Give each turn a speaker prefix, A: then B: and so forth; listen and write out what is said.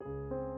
A: you